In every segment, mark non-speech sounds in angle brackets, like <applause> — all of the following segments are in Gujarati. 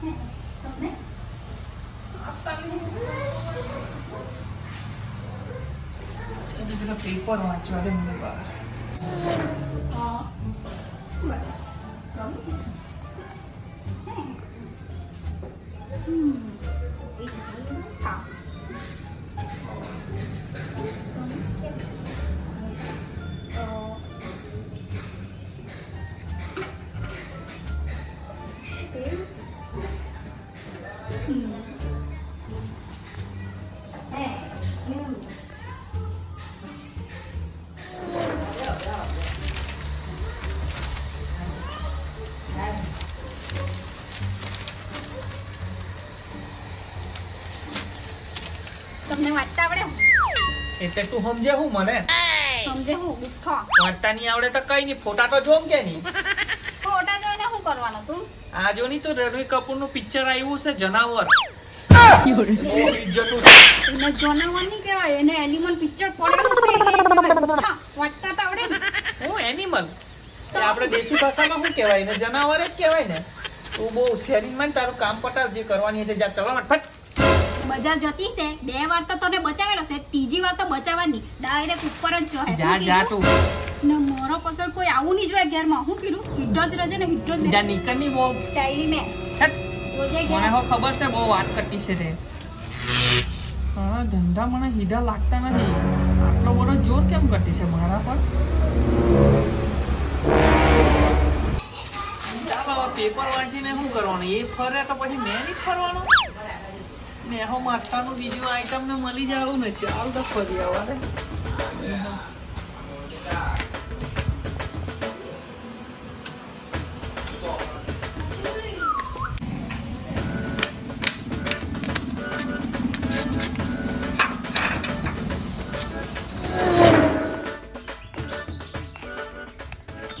હે, તમને પેપર વાંચવા દે મને બહાર હા બરાબર ગમ્યું? હે. તમને વાંચતા આવડે એટલે તું સમજે હું મને? સમજે હું બુઠ્ઠો. વાંચતા નહીં આવડે તો કઈ નહીં ફોટા તો જોમ કે નહીં? ફોટા જોઈને શું કરવાનું તું? આ જો નહીં તો રણવીર કપૂરનું પિક્ચર આવ્યું છે જનાવર. જનાવર નહીં કહેવાય એને એનિમલ પિક્ચર પડેલું છે એ. કહેવાય. બુઠ્ઠા. વાંચતા તો આવડે ને. હું એનિમલ આપણે દેશી ભાષામાં શું કહેવાય? ને જનાવર જ કહેવાય ને. તું બહુ શેરિંગમાં તારું કામ પટાવ જે કરવાની છે જા ચલો ફટ. બજાર જતી છે બે વાર તો તને બચાવેલો છે ત્રીજી વાર તો બચાવવાની. ડાયરેક્ટ ઉપર જ જો જા જા તું. ને મારો પસંદ કોઈ આવું નહીં જોઈએ ઘેરમાં. હું કીધું હિડો જ રહેજે ને હિડો જ જા નીકળની બહુ. ચાઈલી મે. મને હો ખબર છે બહુ વાત કરતી છે તે. હા ધંધા મને હીધા લાગતા નથી. આટલો બધો જોર કેમ કરતી છે મારા પર? પેપર વાંચીને શું કરવાનું? એ ફરે તો પછી મેં નહીં ફરવાનું? મેં હો બીજું આઈટમ ને મળી જાવું ને ચાલ તો ફરી આવા રે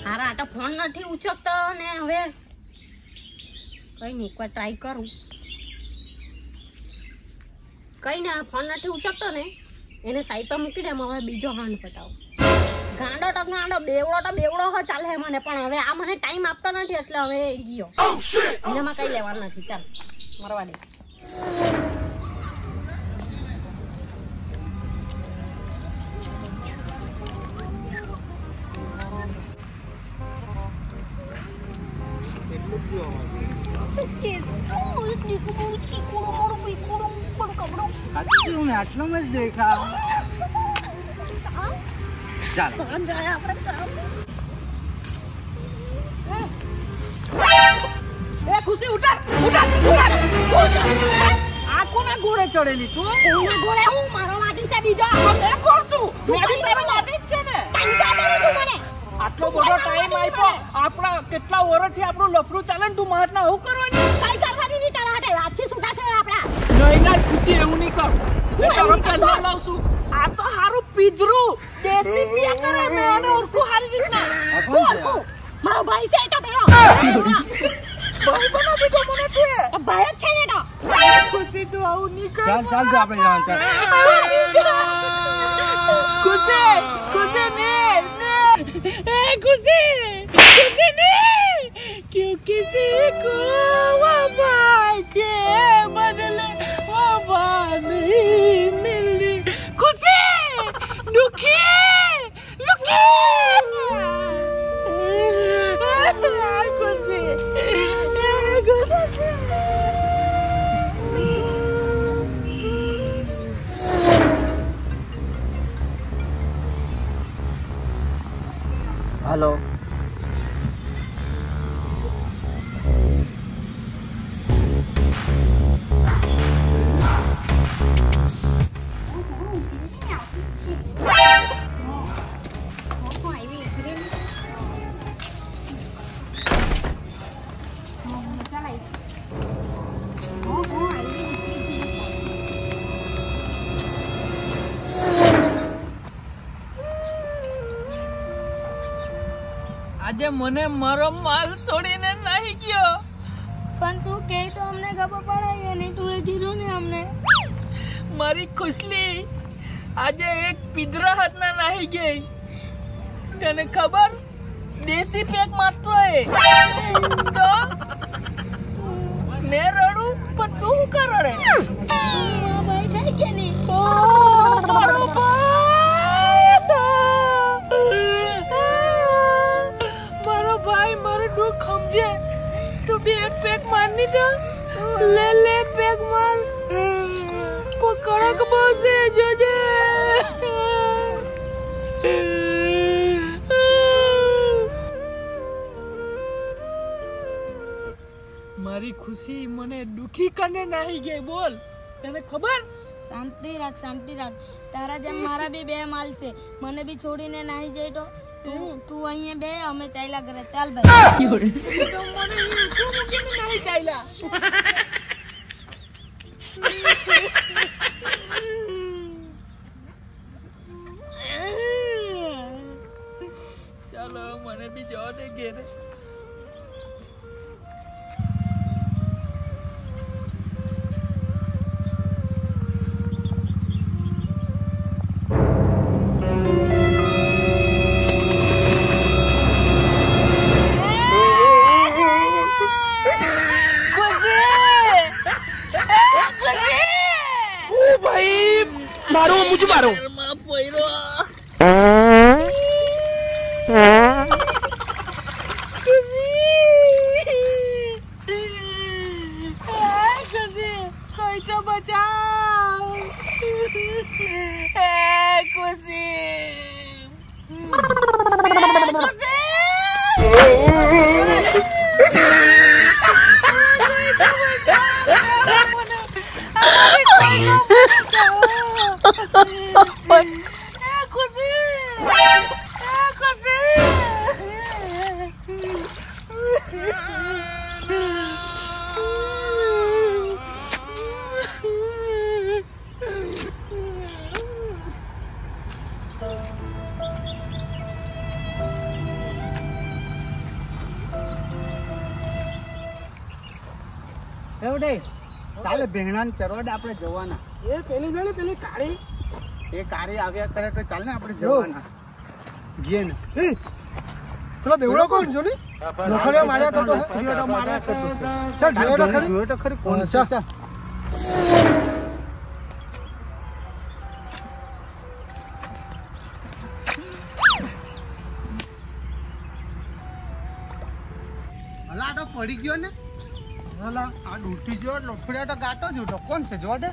હારા, આ તો ફોન નથી ઉચકતો ને હવે. કઈ નહીં ટ્રાય કરું. કઈ ને ફોન નથી ઉચકતો ને એને સાઈડ પર મૂકી દે હવે બીજો હાંડ પટાવો ગાંડો તો ગાંડો બેવડો તો બેવડો હો ચાલે મને પણ હવે આ મને ટાઈમ આપતો નથી એટલે હવે એ ગયો. એનામાં કઈ લેવાનું નથી ચાલ મરવા દે. આટલું ને આટલું જ દેખા ચાલ. એ ખુશી ચડેલી તું. ઘોડે હું? મારો માટી છે બીજો. મેં કોણ છું? મેં બી તારા માટે જ છે ને. આટલો બધો ટાઈમ આપ્યો. આપણા કેટલા વર્ષથી આપણું લફરું ચાલે ને તું માર ના હું કરવાની જયનાથ ખુશી એવું નહીં કર હું પહેલા લઉં છું આ તો હારું પીધરું દેશી પિયા કરે મેં આને ઓળખું હારી રીતના ઓળખું મારો ભાઈ છે એટા પેલો ભાઈ બનો દીધો મને તું ભાઈ જ છે એનો ખુશી તું આવું નહીં કર ચાલ ચાલ આપણે જવાનું ચાલ ખુશી ખુશી ને ને એ ખુશી ખુશી ને ક્યું કિસી કો આજે મને મારો માલ છોડીને નાહી ગયો. પણ તું કે તો અમને ખબર પડે કે નહીં તું એ કીધું ને અમને. મારી ખુશલી આજે એક પિદરા હાથના નાહી ગઈ. તને ખબર? દેશી પેક માત્ર એ. તો? મેં રડું પણ તું શું કર રડે કે નહીં ઓ તું બે એક પેક મારની ले લે પેક માર. કોઈ કડક બોસે જોજે. મારી ખુશી મને દુખી કને નાહી ગઈ, બોલ. તને ખબર? શાંતિ રાખ શાંતિ રાખ. તારા જેમ મારા બી બે માલ છે. મને બી છોડીને નાહી જાય તો? તું અહીંયા બે અમે ચાલ્યા ઘરે ચાલ ભાઈ. નાહી ચાલ્યા. ચાલો મને બી જવા દે ઘેરે. મારો મુજ મારો ઘરમાં પૈરો કોઈ તો બચાવ એ ખુશી એવડે ચાલે ભેણા ને ચરોડે આપણે જવાના. એ પેલી જોડે પેલી કાળી. એ કાળી આવ્યા કરે તો ચાલ ને આપણે જવાના. ઘેન પેલો બેવડો કોણ જો ને લોખંડિયા માર્યા કરતો હે? માર્યા કરતો ચાલ જોયો તો ખરી. જોયો તો ખરી કોણ છે? ચાલ તો પડી ગયો ને. હલા આ ડૂટી ગયો લોખંડિયા તો ગાતો જ હતો કોણ છે? જો દે.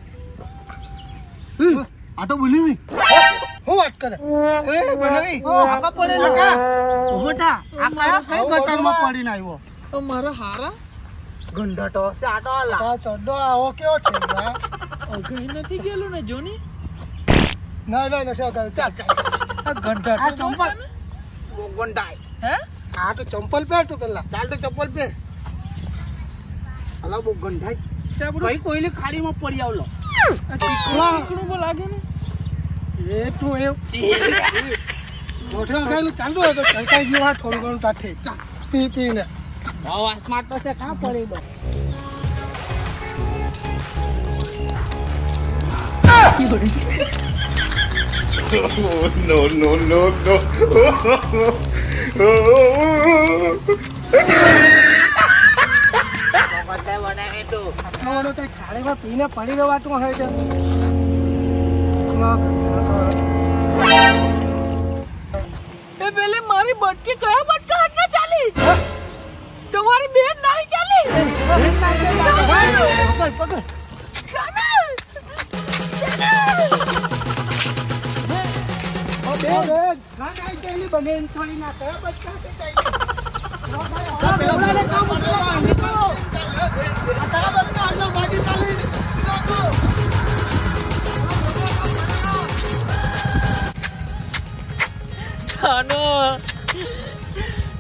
આ તો બોલી હું વાત કરે? એ બનાવી આગા પડે ને ઉભટા આ કયા કઈ ગટરમાં પડીને આવ્યો? તો મારા હારા? ગંડાટો છે આ તો લા ચડ્ડો આવો કેવો છે? લા નથી ગયેલું ને જોની? ના ના નથી ચાલ ચાલ. આ ઘંટા આ ચંપલ? ગંડાય. હે? આ તો ચંપલ પહેર તું પેલા ચાલ તો ચંપલ પહેર. અલા બહુ ગંધાય. ભાઈ કોઈલી ખાડીમાં પડી આવલો ચીકણું બહુ લાગે ને. એ તું એ મોઢે ખાયેલું ચાલતું હોય તો ચલકાઈ ગયું હોય થોડું ઘણું તાથી પી પીને. ભાવ આસમાટ તો છે કાં પડી દો no, no, no, no. <laughs> ખાડીમાં પીને પડી જવાતું હોય છે એ પેલે મારી બટકી કયા બટકા હાથ ના ચાલી તમારી બેન નહીં ચાલી પકડ પકડ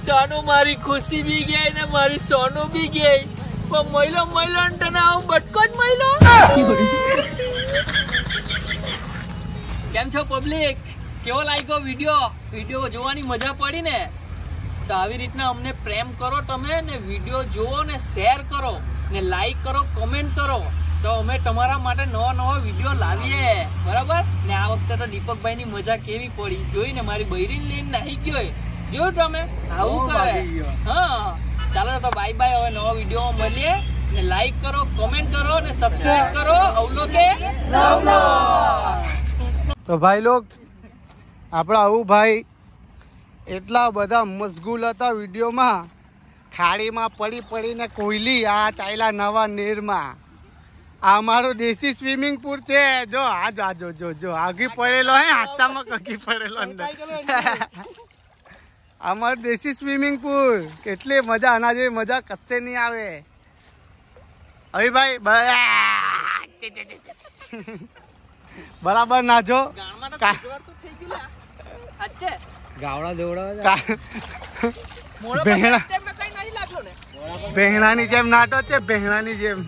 સાનો મારી ખુશી બી ગઈ ને મારી સોનો બી ગઈ. પણ મહિલો મહિલો તને આવું બટકો જ મહિલો કેમ છો પબ્લિક કેવો લાગ્યો વીડિયો વીડિયો જોવાની મજા પડી ને? તો આવી રીતના અમને પ્રેમ કરો તમે ને વીડિયો જુઓ ને શેર કરો ને લાઈક કરો કમેન્ટ કરો. તો અમે તમારા માટે નવા નવા વીડિયો લાવીએ. બરાબર? ને આ વખતે તો દીપકભાઈની મજા કેવી પડી? જોઈને મારી બૈરીને લઈને નાહી ગયો. જોયું તમે? આવું કરે. હા. ચાલો તો બાય બાય હવે નવા વીડિયો મળીએ. ને લાઈક કરો કોમેન્ટ કરો ને સબસ્ક્રાઇબ કરો. અવલોકે તો ભાઈ લોક આપણા આવું ભાઈ એટલા બધા મશગુલ હતા વિડીયોમાં. ખાડીમાં પડી પડીને કોયલી આ ચાલ્યા નવા નીરમાં. આ અમારો દેશી સ્વિમિંગ પુલ છે. જો આ જો જો જો જો આગી પડેલો હે હાચામાં કગી પડેલો અંદર. અમારું દેશી સ્વિમિંગ પુલ. કેટલી મજા આના જેવી મજા કશે નહીં આવે. હવે ભાઈ બરાબર નાજો થઈ ગયું લા. સાચે ગાવડા દેવડા ભેણા. ભેણાની જેમ નાટો છે ભેણાની જેમ